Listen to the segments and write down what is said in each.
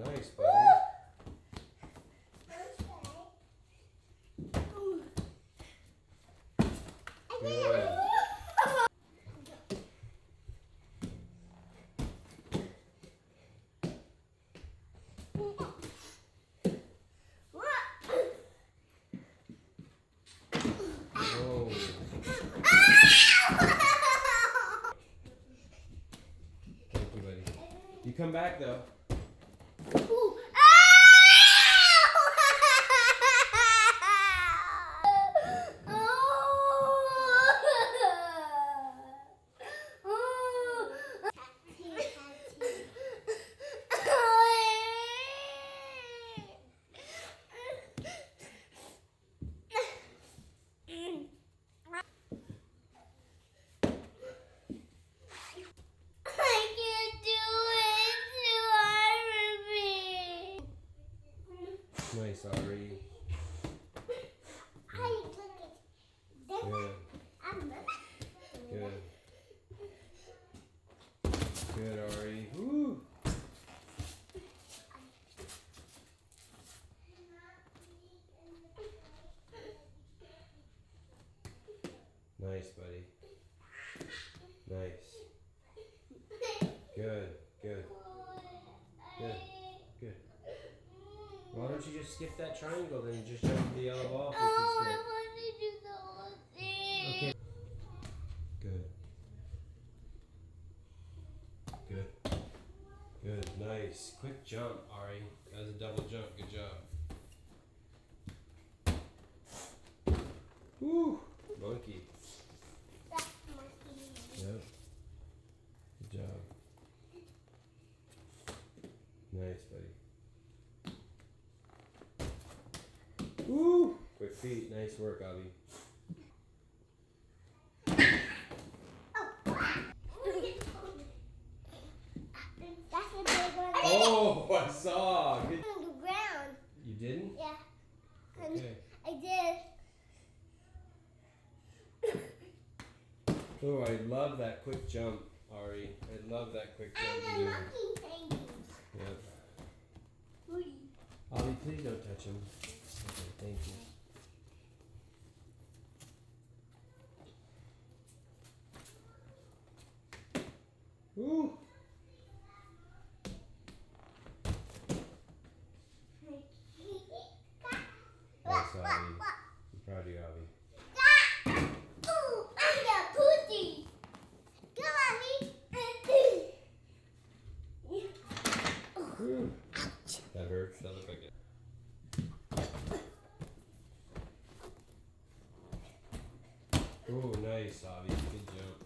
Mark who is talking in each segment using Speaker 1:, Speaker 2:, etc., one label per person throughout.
Speaker 1: Nice, buddy. Good. Whoa. Thank you, buddy. You come back though.
Speaker 2: I can't do it. It's too hard for me.
Speaker 1: Nice, Ari.
Speaker 2: I look at
Speaker 1: Good. Good. Good, Ari. Woo. Nice, buddy. Nice. Good. Good. Good. Good. Why don't you just skip that triangle then and just jump to the yellow ball
Speaker 2: Oh, I want to do the whole thing.
Speaker 1: Okay. Good. Good. Good. Nice. Quick jump, Ari. That was a double jump. Good job. Woo! Monkey.
Speaker 2: That's monkey.
Speaker 1: Yep. Good job. Nice, buddy. Woo! Quick feet. Nice work, Avi.
Speaker 2: That's a big one.
Speaker 1: Oh, I saw. Good.
Speaker 2: On the ground.
Speaker 1: You didn't?
Speaker 2: Yeah,
Speaker 1: Okay.
Speaker 2: I did.
Speaker 1: Oh, I love that quick jump, Ari. I love that quick jump
Speaker 2: I'm
Speaker 1: you
Speaker 2: a monkey penguin.
Speaker 1: Yep. Ollie, please don't touch him. Okay, thank you. I'm proud of you. That hurts. That like it. Ooh, nice, Avi. Good jump.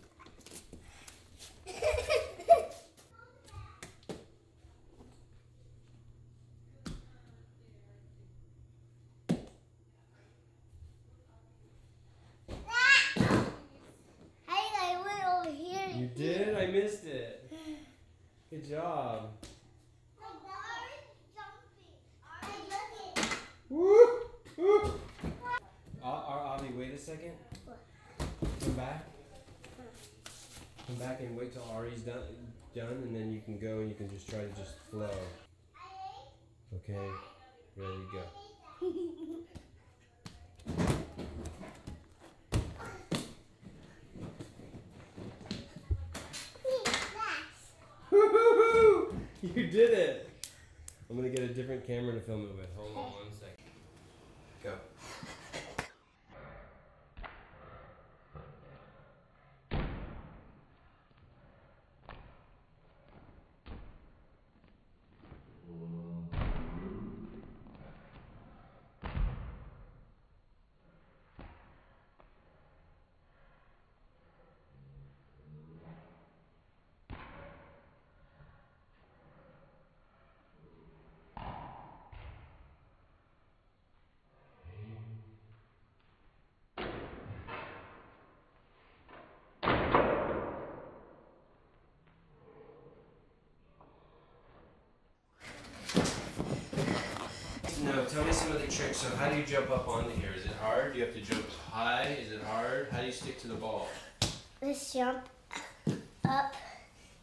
Speaker 2: Hey, I went over here.
Speaker 1: You did? I missed it. Good job. Woo! Woo! Uh, uh, Avi, wait a second. Come back. Come back and wait till Ari's done, done, and then you can go and you can just try to just flow. Okay, ready to go. You did it! I'm gonna get a different camera to film it with. Hold on one second. Go. Tell me some of the tricks. So, how do you jump up onto here? Is it hard? Do you have to jump high? Is it hard? How do you stick to the ball?
Speaker 2: Let's jump up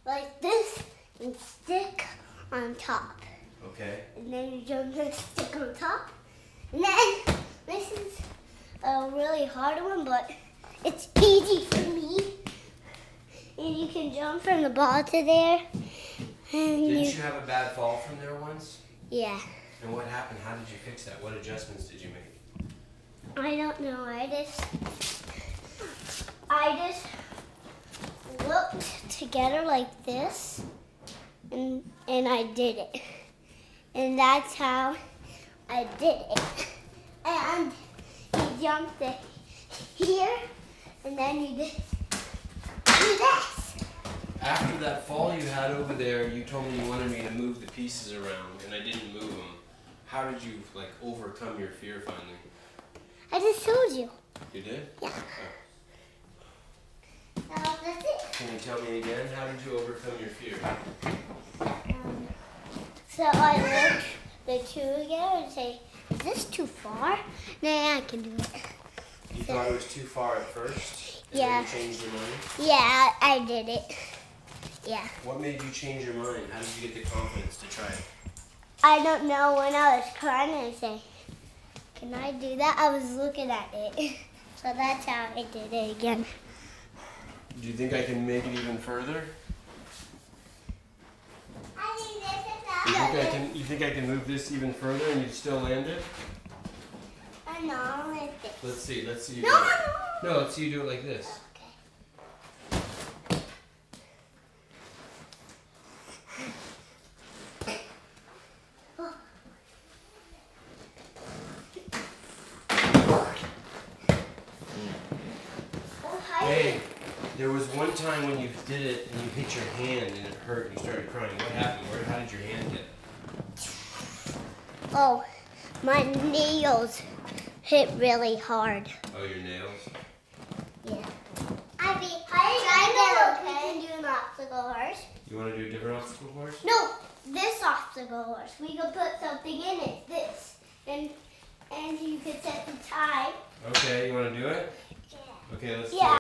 Speaker 2: like this and stick on top.
Speaker 1: Okay.
Speaker 2: and then you jump and stick on top. And then this is a really hard one, but it's easy for me. And you can jump from the ball to there. And
Speaker 1: Didn't
Speaker 2: you,
Speaker 1: you have a bad fall from there once?
Speaker 2: yeah,
Speaker 1: And what happened? How did you fix that? What adjustments did you make?
Speaker 2: I don't know. I just, I just looked together like this, and and I did it, and that's how I did it. And he jumped it here, and then you did this.
Speaker 1: After that fall you had over there, you told me you wanted me to move the pieces around, and I didn't move them. How did you like overcome your fear finally?
Speaker 2: I just told you.
Speaker 1: You did?
Speaker 2: Yeah.
Speaker 1: Oh.
Speaker 2: Now that's it.
Speaker 1: Can you tell me again? How did you overcome your fear?
Speaker 2: Um, so I look the two together and say, is this too far? Nah, I can do it.
Speaker 1: You thought it was too far at first,
Speaker 2: Yeah.
Speaker 1: then you changed your mind.
Speaker 2: Yeah, I did it. Yeah.
Speaker 1: What made you change your mind? How did you get the confidence to try it?
Speaker 2: I don't know when I was crying and say, can I do that? I was looking at it. So that's how I did it again.
Speaker 1: Do you think I can make it even further?
Speaker 2: I think this
Speaker 1: You think I can? You think I can move this even further and you'd still land it?
Speaker 2: I know, like this.
Speaker 1: Let's see. Let's see you
Speaker 2: No,
Speaker 1: do it.
Speaker 2: no.
Speaker 1: No, let's see you do it like this.
Speaker 2: Okay. Oh, hi.
Speaker 1: Hey, there was one time when you did it and you hit your hand and it hurt and you started crying. What happened? Where? How did your hand get?
Speaker 2: Oh, my nails hit really hard.
Speaker 1: Oh, your nails.
Speaker 2: Yeah. I be I know we can do an obstacle horse.
Speaker 1: You want to do a different obstacle course?
Speaker 2: No, this obstacle horse. We could put something in it. This. And and you could set the time.
Speaker 1: Okay, you want to do it?
Speaker 2: Yeah.
Speaker 1: Okay, let's do
Speaker 2: Yeah.
Speaker 1: it.